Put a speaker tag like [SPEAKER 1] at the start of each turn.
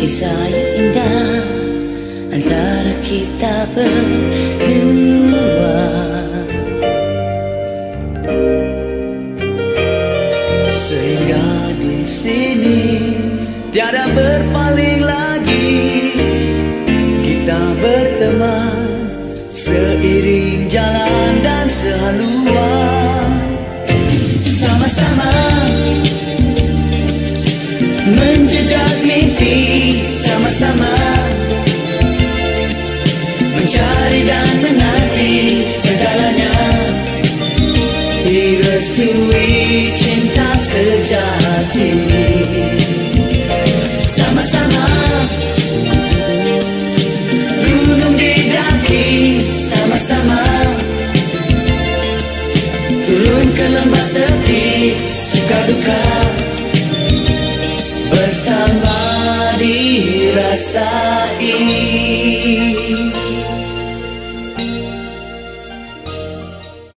[SPEAKER 1] Kisah yang indah Antara kita berdua.
[SPEAKER 2] Sehingga di sini Tiada berpaling lagi. Kita berteman Seiring jalan dan sehaluan.
[SPEAKER 1] Sama-sama. Menjejak Direstui cinta sejati. Sama-sama. Gunung didaki Sama-sama. Turun ke lembah sepi Suka duka. Bersama dirasai